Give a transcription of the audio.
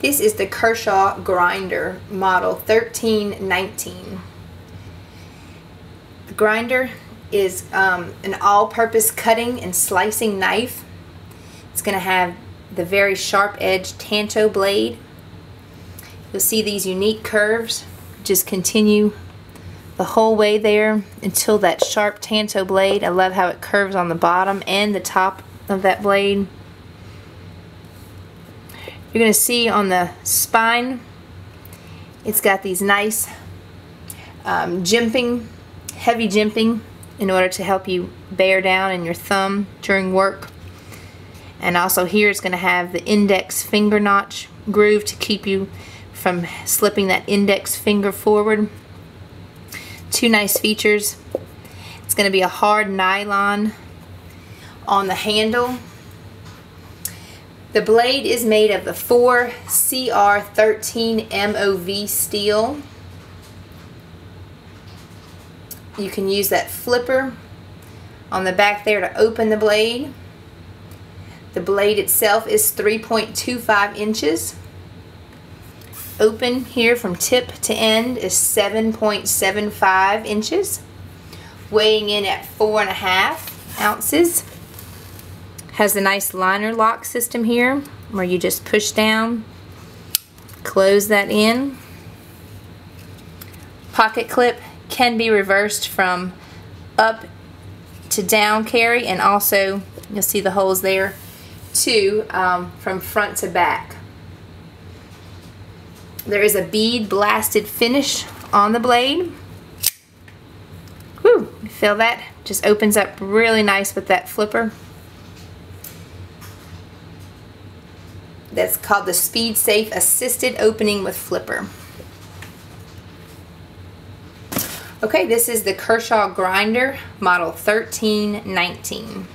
This is the Kershaw grinder model 1319. The grinder is um, an all-purpose cutting and slicing knife. It's going to have the very sharp edge Tanto blade. You'll see these unique curves just continue the whole way there until that sharp Tanto blade. I love how it curves on the bottom and the top of that blade. You're going to see on the spine it's got these nice um, jimping, heavy jimping in order to help you bear down in your thumb during work. And also here it's going to have the index finger notch groove to keep you from slipping that index finger forward. Two nice features. It's going to be a hard nylon on the handle. The blade is made of the 4CR13 MOV steel. You can use that flipper on the back there to open the blade. The blade itself is 3.25 inches. Open here from tip to end is 7.75 inches. Weighing in at four and a half ounces. Has a nice liner lock system here where you just push down, close that in. Pocket clip can be reversed from up to down carry and also you'll see the holes there too um, from front to back. There is a bead blasted finish on the blade. Whew, feel that? Just opens up really nice with that flipper. That's called the Speed Safe Assisted Opening with Flipper. Okay, this is the Kershaw Grinder Model 1319.